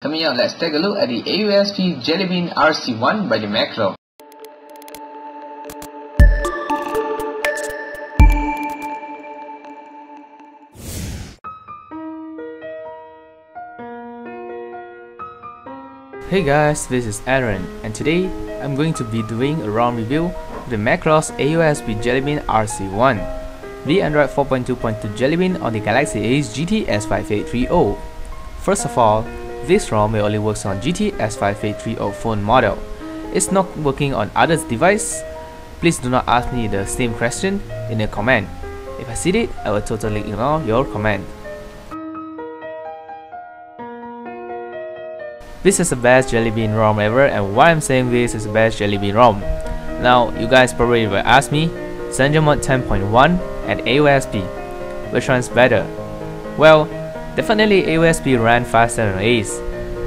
Coming up, let's take a look at the AOSP Jellybean RC1 by the Maclaw. Hey guys, this is Aaron and today I'm going to be doing a round review of the Maclaw's AOSP Jellybean RC1, the Android 4.2.2 Jellybean on the Galaxy Ace GT S5830. First of all, this ROM only works on GT S5830 phone model. It's not working on others device. Please do not ask me the same question in a comment. If I see it, I will totally ignore your comment. This is the best Jelly Bean ROM ever and why I'm saying this is the best Jelly Bean ROM. Now, you guys probably will ask me, CyanogenMod 10.1 and AOSP, which one's better? Well, Definitely AOSP ran faster than Ace,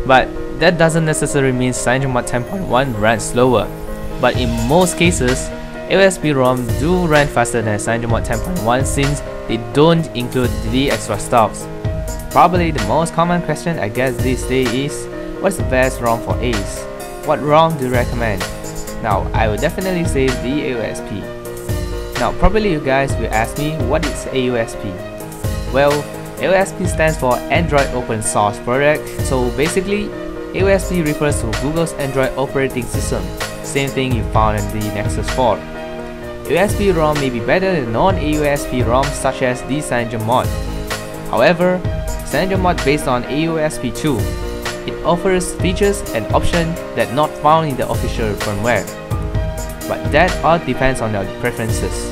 but that doesn't necessarily mean CyanogenMod 10.1 ran slower. But in most cases, AOSP ROM do run faster than CyanogenMod 10.1 since they don't include the extra stops. Probably the most common question I guess these days is, what's the best ROM for Ace? What ROM do you recommend? Now, I would definitely say the AOSP. Now, probably you guys will ask me, what is AOSP? Well, AOSP stands for Android Open Source Project, so basically, AOSP refers to Google's Android operating system, same thing you found in the Nexus 4. AOSP ROM may be better than non-AOSP ROMs such as the CyanogenMod. However, CyanogenMod based on AOSP 2. It offers features and options that not found in the official firmware. But that all depends on your preferences.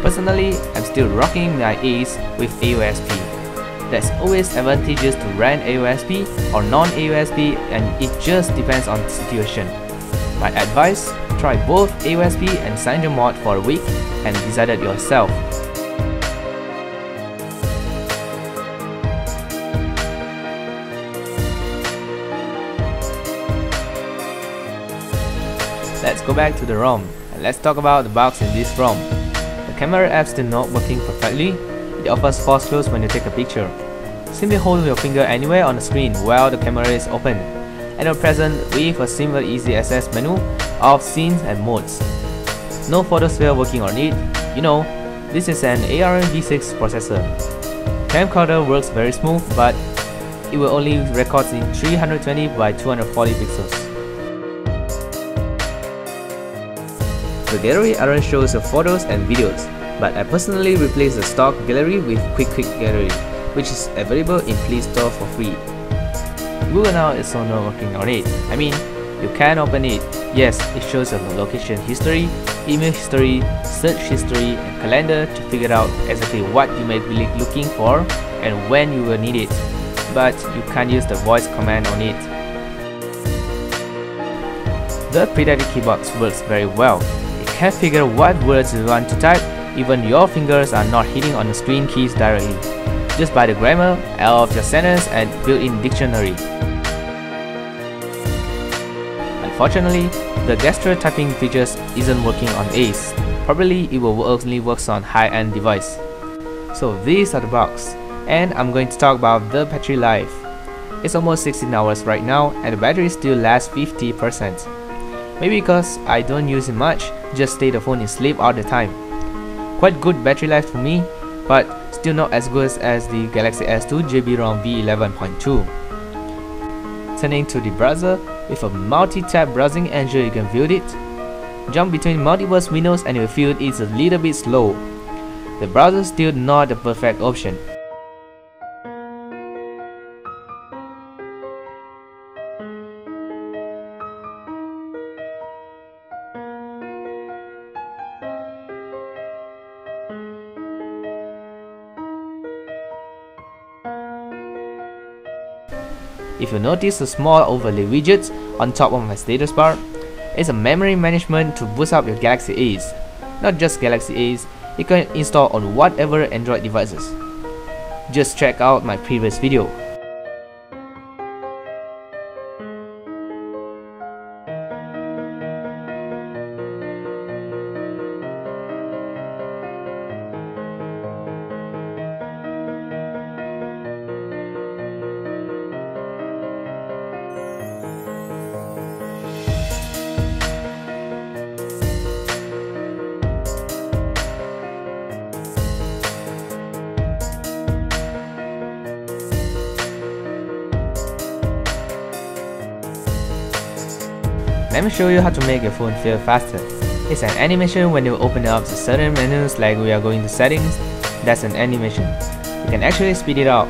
Personally, I'm still rocking my Ace with AOSP. There's always advantages to run AOSP or non-AOSP and it just depends on the situation. My advice, try both AOSP and CyanogenMod for a week and decide it yourself. Let's go back to the ROM and let's talk about the bugs in this ROM. The camera app still not working perfectly it offers false close when you take a picture. Simply hold your finger anywhere on the screen while the camera is open, and you're present with a simple easy access menu of scenes and modes. No photosphere working on it, you know, this is an ARM V6 processor. Camcorder works very smooth, but it will only record in 320 by 240 pixels. The gallery aren't shows the photos and videos, but I personally replace the stock gallery with Quick Quick Gallery, which is available in Play Store for free. Google Now is also working on it. I mean, you can open it. Yes, it shows your location history, email history, search history, and calendar to figure out exactly what you might be looking for and when you will need it. But you can't use the voice command on it. The predicted keyboard works very well. It can figure what words you want to type even your fingers are not hitting on the screen keys directly, just by the grammar of your sentence and built-in dictionary. Unfortunately, the gesture typing features isn't working on Ace. Probably it will only works on high-end device. So these are the bugs, and I'm going to talk about the battery life. It's almost 16 hours right now and the battery still lasts 50%. Maybe because I don't use it much, just stay the phone in sleep all the time. Quite good battery life for me, but still not as good as the Galaxy S2 JB-ROM V11.2. Turning to the browser, with a multi-tab browsing engine you can view it. Jump between multiple windows and you feel it's a little bit slow. The browser still not the perfect option. If you notice the small overlay widgets on top of my status bar, it's a memory management to boost up your Galaxy Ace. Not just Galaxy Ace, you can install on whatever Android devices. Just check out my previous video. Let me show you how to make your phone feel faster. It's an animation when you open up the certain menus like we are going to settings, that's an animation. You can actually speed it up.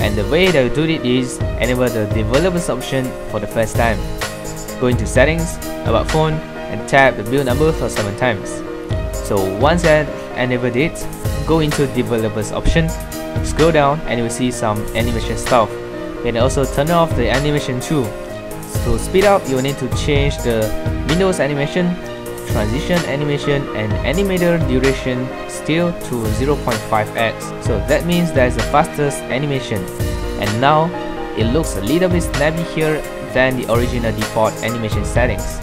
And the way that you do it is enable the developers option for the first time. Go into settings, about phone, and tap the build number for 7 times. So once that enabled it, go into developers option, scroll down and you will see some animation stuff. You can also turn off the animation too. To speed up, you need to change the Windows animation, transition animation and animator duration still to 0.5x. So that means that is the fastest animation. And now, it looks a little bit snappy here than the original default animation settings.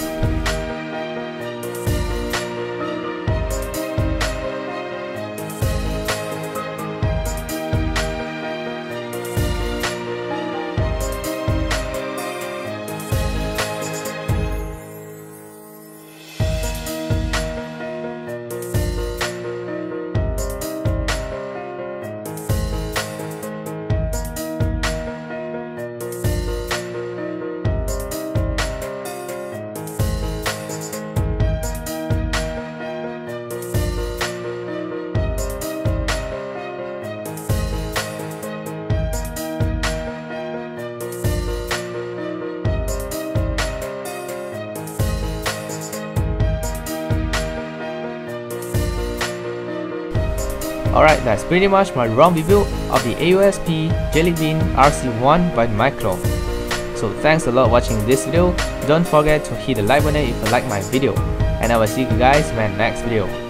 Alright, that's pretty much my ROM review of the AOSP Jelly Bean RC1 by Maclaw. So thanks a lot for watching this video. Don't forget to hit the like button if you like my video. And I will see you guys in my next video.